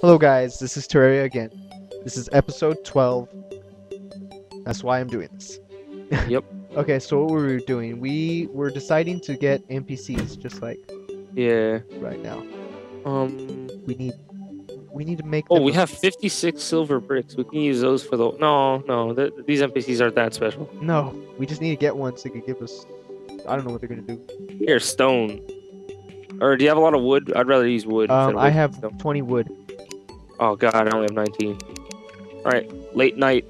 Hello, guys. This is Terraria again. This is episode 12. That's why I'm doing this. Yep. okay, so what were we doing? We were deciding to get NPCs, just like Yeah. right now. Um. We need, we need to make. Oh, we have 56 silver bricks. We can use those for the. No, no. th these NPCs aren't that special. No, we just need to get one so they could give us. I don't know what they're gonna do. Here, stone. Or do you have a lot of wood? I'd rather use wood. Um, of I have Stone. 20 wood. Oh god, I only have 19. All right, late night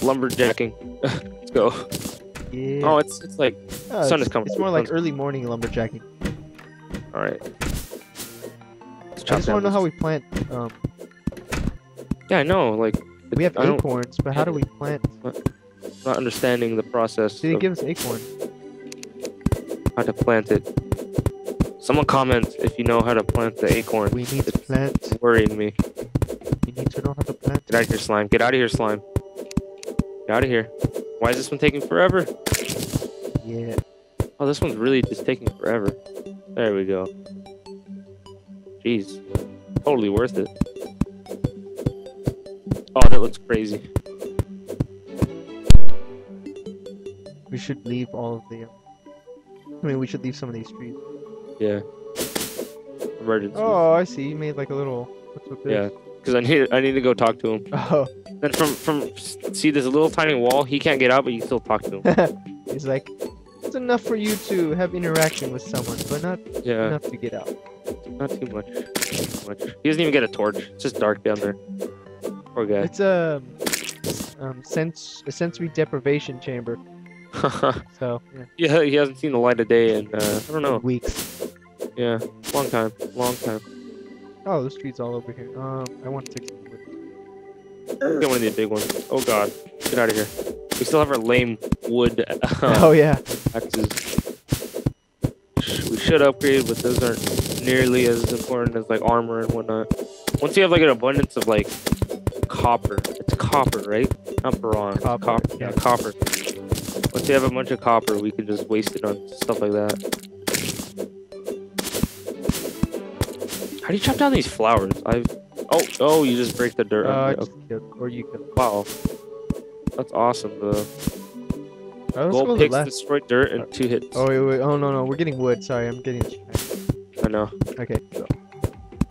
lumberjacking. Let's go. Yeah. Oh, it's it's like. Uh, sun it's, is coming. It's more like early morning lumberjacking. All right. I just want to know how we plant. Um, Yeah, I know. Like we have I acorns, but how do we plant? not understanding the process Did they give us acorn? how to plant it. Someone comment if you know how to plant the acorn. We need to plant. It's worrying me. Need to know how to plant. Get out of here, slime. Get out of here, slime. Get out of here. Why is this one taking forever? Yeah. Oh, this one's really just taking forever. There we go. Jeez. Totally worth it. Oh, that looks crazy. We should leave all of the. I mean, we should leave some of these trees. Yeah. Emergency. Oh, I see. You made like a little. What's with Yeah. Because I need I need to go talk to him. Oh, Then from from see this little tiny wall, he can't get out, but you still talk to him. he's like, it's enough for you to have interaction with someone, but not Yeah. enough to get out. Not too much. Not too much. He doesn't even get a torch. It's just dark down there. Poor guy. It's a um sense a sensory deprivation chamber. So yeah, yeah, he hasn't seen the light of day in uh, I don't know. weeks. Yeah, long time, long time. Oh, there's trees all over here. Um, I want to take some wood. Get one of these big ones. Oh god, get out of here. We still have our lame wood oh yeah. axes. We should upgrade, but those aren't nearly as important as like armor and whatnot. Once you have like an abundance of like copper, it's copper, right? Not bronze. Copper, copper. Yeah, yeah. copper. Once you have a bunch of copper, we can just waste it on stuff like that. How do you chop down these flowers? I've. Oh, oh, you just break the dirt. Uh, I Okay, killed, or you can. Wow. That's awesome. The Oh, go gold picks destroy dirt in two hits. Oh wait, wait. Oh no, no. We're getting wood. Sorry, I'm getting. I know. Okay. So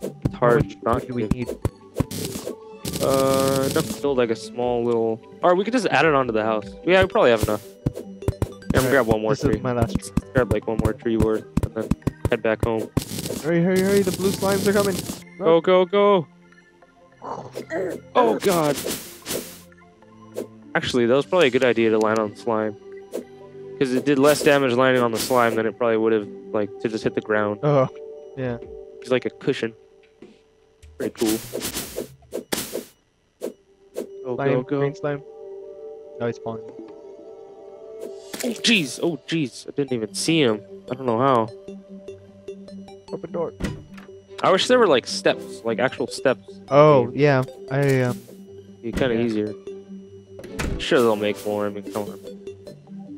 It's how hard much not wood do we need? Uh, enough to build like a small little. Or we could just add it onto the house. Yeah, we probably have enough. Yeah, I'm gonna grab one more This tree. is my last tree. Grab like one more tree worth, and then head back home. Hurry, hurry, hurry! The blue slimes are coming. Go, go, go! Oh god. Actually, that was probably a good idea to land on the slime. Because it did less damage landing on the slime than it probably would have, like, to just hit the ground. Oh, yeah. It's like a cushion. Pretty cool. Go, Slime, go, go. green slime. Oh, he's falling. Oh, jeez. Oh, jeez. I didn't even see him. I don't know how. Open door. I wish there were, like, steps. Like, actual steps. Oh, yeah. I um. Be kind of Yeah. easier. Sure, they'll make more. I mean, come on.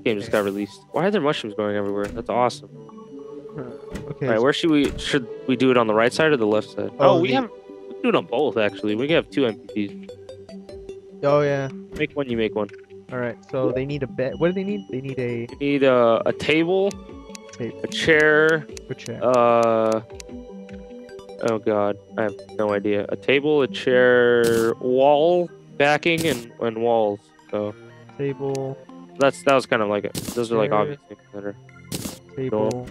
Game just got released. Why are there mushrooms going everywhere? That's awesome. Okay. All right, where should we should we do it on the right side or the left side? Oh, Oh, we the- have we do it on both actually. We can have two NPCs. Oh yeah. Make one, you make one. All right. So they need a bed. What do they need? They need a You need a, a table, table. a chair. A chair. Uh oh god, I have no idea. A table, a chair, wall backing, and and walls. So table. that's that was kind of like it. Those are like Chair. obvious things that are. Table.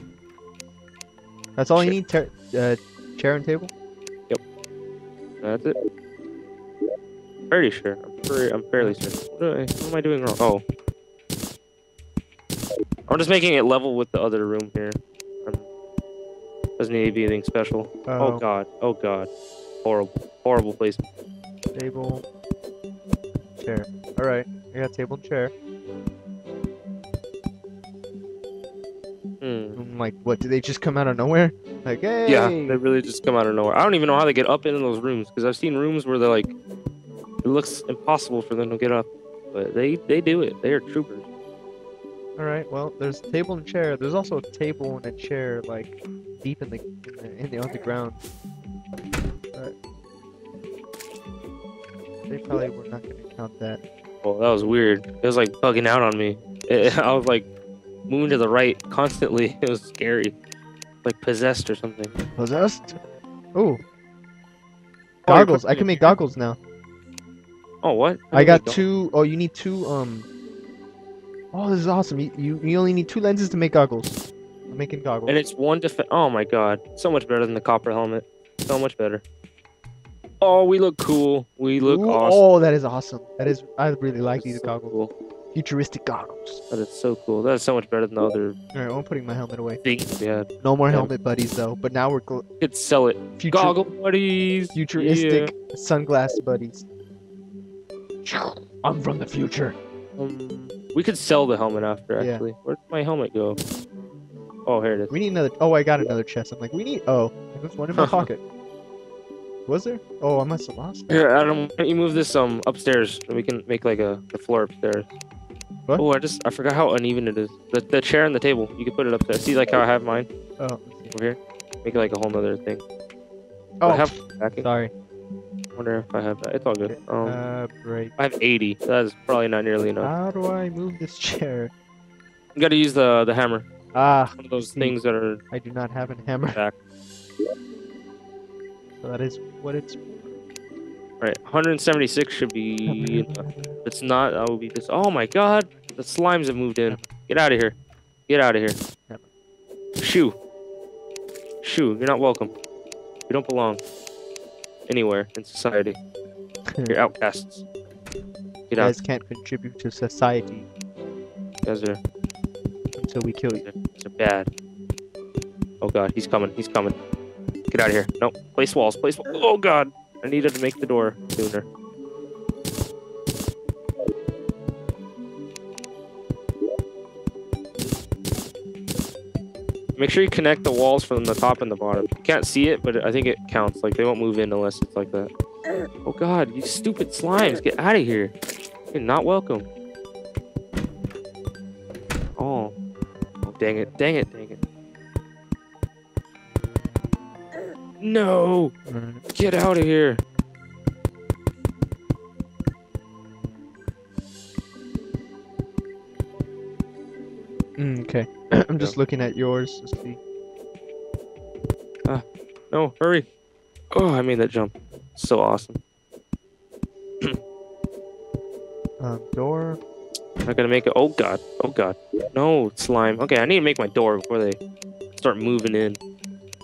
That's all you need. Ter- uh, chair and table. Yep. That's it. Pretty sure. I'm, pretty, I'm fairly certain. What, I, what am I doing wrong? Oh. I'm just making it level with the other room here. Um, doesn't need to be anything special. Oh, Oh. god. Oh god. Horrible. Horrible placement. Table. Chair. All right. I got table and chair. Hmm. I'm like, what? Do they just come out of nowhere? Like, hey. Yeah, they really just come out of nowhere. I don't even know how they get up into those rooms because I've seen rooms where they're like, it looks impossible for them to get up, but they they do it. They are troopers. All right. Well, there's a table and chair. There's also a table and a chair like deep in the in the, in the underground. Alright. they probably were not gonna count that. Oh, that was weird. It was like bugging out on me. It, I was like moving to the right constantly. It was scary, like possessed or something. Possessed. Oh, Oh, goggles. I can make goggles now. Oh, what? How I got we go? two oh you need two um. Oh, this is awesome. You you, you only need two lenses to make goggles. I'm making goggles. And it's one def. Oh my god, so much better than the copper helmet. So much better. Oh, we look cool. We look Ooh, awesome. Oh, that is awesome. That is I really like That's these so goggles. Cool. Futuristic goggles. That is so cool. That is so much better than the other All right, I'm putting my helmet away. we. No more Yeah. helmet buddies though. But now we're gl- We could sell it. future Goggle buddies. futuristic sunglass buddies. I'm from the future. Um, we could sell the helmet after. Yeah. Actually, where'd my helmet go? Oh, here it is. We need another. Oh, I got another chest. I'm like, we need. Oh, there's one in my pocket. Was there? Oh, I must have lost. That. Here, Adam, why don't you move this um upstairs and we can make like a the floor upstairs. What? Oh, I just I forgot how uneven it is. The the chair and the table. You can put it up there. See like how I have mine Oh, over here. Make it like a whole nother thing. oh, I have sorry. Wonder if I have that. It's all good. Um, Uh, break. I have 80. That is probably not nearly enough. How do I move this chair? You gotta use the the hammer. Ah, One of those See. things that are I do not have a hammer. back. So that is what it's. Right, 176 should be enough. If it's not, that will be just. Oh my god, the slimes have moved in. Get out of here. Get out of here. Hammer. Shoo. Shoo, you're not welcome. You don't belong anywhere in society. Hmm. You're outcasts. You Get out. guys can't contribute to society You guys are, until we kill you. are bad. Oh god, he's coming. He's coming. Get out of here. No, place walls. Place walls. Oh god, I needed to make the door sooner. Make sure you connect the walls from the top and the bottom. You can't see it, but I think it counts. Like they won't move in unless it's like that. Oh god, you stupid slimes, get out of here. You're not welcome. Oh. Oh dang it, dang it, dang it. No! Get out of here. I'm just looking at yours to see. No, hurry. Oh, I made that jump. So awesome. Um, door. I'm not gonna make it. Oh god. Oh god. No, slime. Okay, I need to make my door before they start moving in.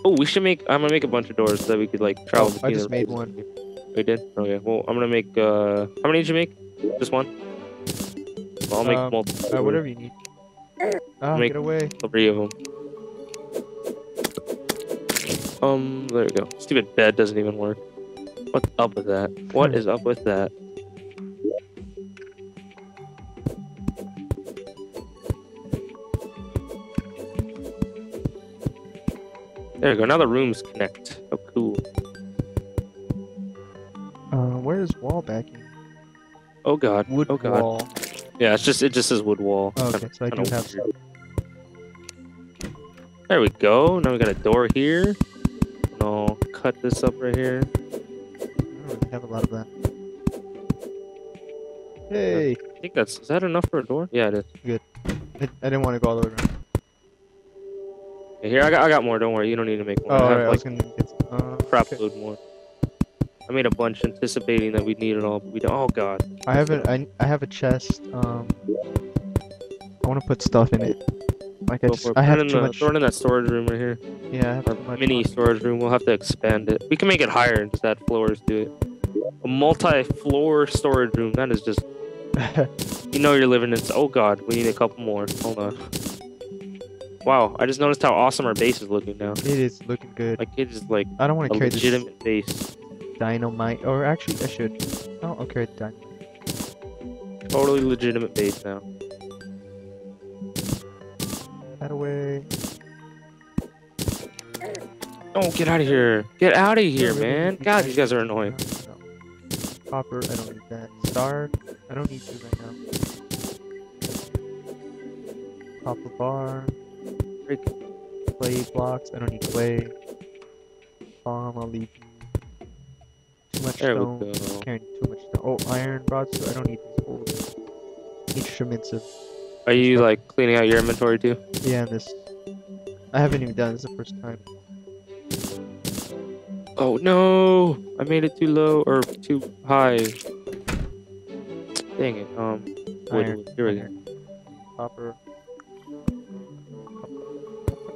Oh, we should make. I'm gonna make a bunch of doors so that we could like travel. Oh, I just made one. We did. Okay. Well, I'm gonna make. uh How many did you make? Just one. Well, I'll make Um, multiple. Uh, whatever you need. Ah, Make- get away. Three of them. Um, there we go. Stupid bed doesn't even work. What's up with that? What is up with that? There we go. Now the rooms connect. Oh, cool. Uh, where is wall backing? Oh god. Wood oh god. wall. Yeah, it's just it just says wood wall. Oh, Kinda- okay, so I do have weird. There we go. Now we got a door here. And I'll cut this up right here. I don't really have a lot of that. Hey, I think that's is that enough for a door? Yeah, it is. I, I didn't want to go all the way around. Here I got I got more. Don't worry, you don't need to make more. Oh, I have alright, I was gonna get some. Uh, crap okay. load more. I made a bunch anticipating that we'd need it all, but we don't. Oh god. I have a I, I have a chest. Um, I want to put stuff in it. Like I just. I have in too the, much. Throw it in that storage room right here. Yeah, I have A much. mini storage room. We'll have to expand it. We can make it higher and just add floors to it. A multi-floor storage room. That is just. You know you're living in. Oh god, we need a couple more. Hold on. Wow, I just noticed how awesome our base is looking now. it is looking good. Like it is like I don't want to carry this legitimate base. Dynamite. Or actually, I should. Oh, Carry the dynamite. Totally legitimate base now. That away. Oh, get out of here! Get out of here, man! God, these guys are annoying. No, no. Copper, I don't need that. Star, I don't need you right now. Copper bar. Freak. Clay blocks, I don't need clay. Bomb, I'll leave you. Too much There stone. we go. Carrying too much stone. Oh, iron rods. I don't need these old instruments of. Are you like cleaning out your inventory too? Yeah, and this. I haven't even done this the first time. Oh no! I made it too low or too high. Dang it. Um, wood, Iron. wood. here we go. Copper.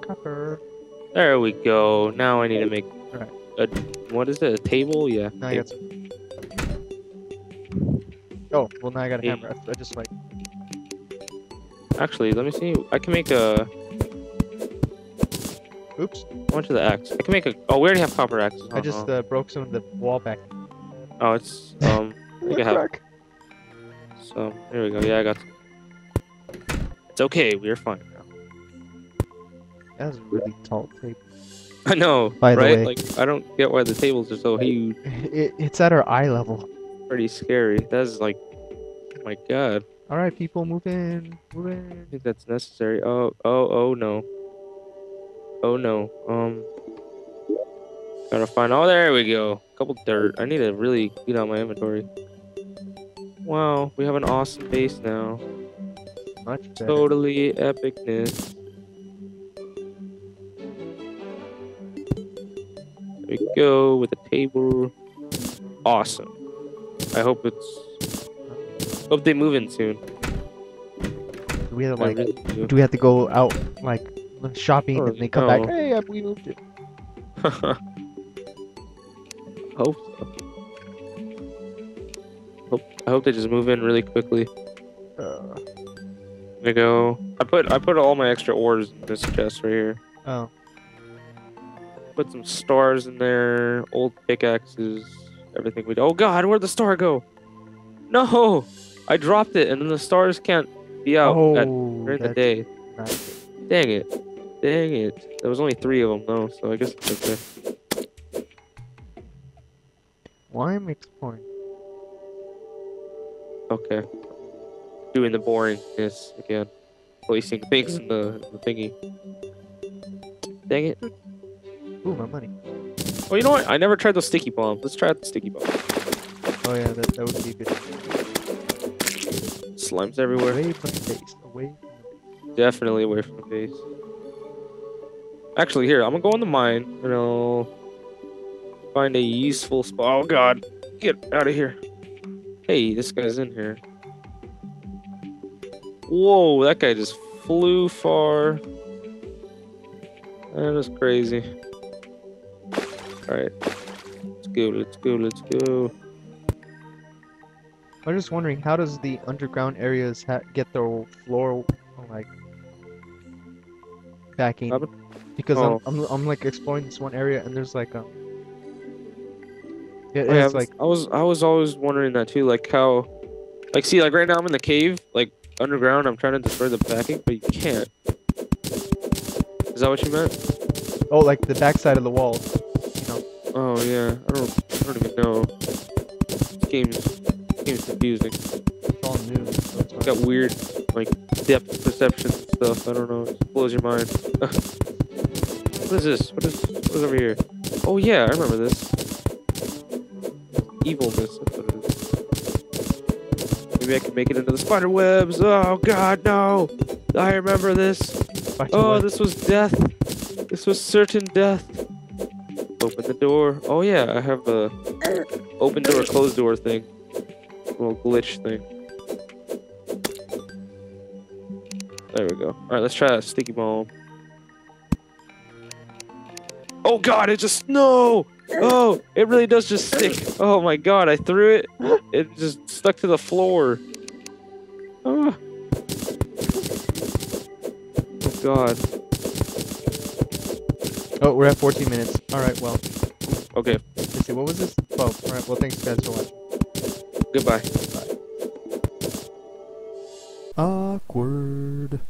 Copper. There we go. Now I need to make Alright. A what is it? A table? Yeah. Now I got some. Oh, well now I got a Yeah. hammer. I, I just like. Actually, let me see. I can make a. Oops. I much to the axe? I can make a. Oh, we already have copper axes. I just Uh-huh. uh, broke some of the wall back. Oh, it's um. I think I have. So there we go. Yeah, I got. It's okay. We're fine now. That was a really tall table. I know, By the way- Like I don't get why the tables are so huge. It, it's at our eye level. Pretty scary. That's like, oh my god. All right, people, move in. Move in. I think that's necessary. Oh, oh, oh no. Oh no. Um. Gotta find. Oh, there we go. A Couple dirt. I need to really clean out my inventory. Wow, we have an awesome base now. Much better. Totally epicness. There we go with a table. Awesome. I hope it's. Hope they move in soon. Do we have to like? really do. We have to go out like shopping Oh, and they come back? no. Hey, we moved it. hope so. Hope I hope they just move in really quickly. Uh, There we go. I put I put all my extra ores in this chest right here. oh, Put some stars in there, old pickaxes, everything we. do. Oh God, where'd the star go? No, I dropped it, and then the stars can't be out oh, at, oh, during the day. nice. Dang it, dang it. There was only three of them though, so I guess it's okay. Why am I exploring? Okay. Doing the boringness again, placing things in the, the thingy. Dang it. Ooh, my money. Oh, you know what? I never tried those sticky bombs. Let's try out the sticky bomb. Oh yeah, that, that would be good. Slimes everywhere. Away from the base. Away from the base. Definitely away from the base. Actually, here, I'm gonna go in the mine and I'll find a useful spot. Oh god, get out of here. Hey, this guy's in here. Whoa, that guy just flew far. That is crazy. Alright. Let's go, let's go, let's go. I'm just wondering, how does the underground areas ha- get their floor like backing? What Because Oh. I'm, I'm I'm like exploring this one area and there's like um yeah, Oh, yeah, I it's was- like I was I was always wondering that too, like how like see like right now I'm in the cave, like underground, I'm trying to destroy the backing, but you can't. Is that what you meant? oh like the backside of the wall. Oh yeah. I don't I don't even know. This game's this game's confusing. it's all new. So it's got weird like depth perception stuff. I don't know. It blows your mind. what is this? What is what is over here? Oh yeah, I remember this. Evilness, that's what it is. Maybe I can make it into the spider webs. Oh god, no! I remember this. Oh, this was death. This was certain death. Open the door. Oh yeah, I have a open door, closed door thing. Little glitch thing. There we go. Alright, let's try a sticky bomb. Oh god, it just no! Oh, it really does just stick. Oh my god, I threw it. It just stuck to the floor. Ah. Oh god. Oh, we're at 14 minutes. All right, well, Okay, let's see. What was this? Oh, all right. Well, thanks guys for watching. goodbye. Awkward.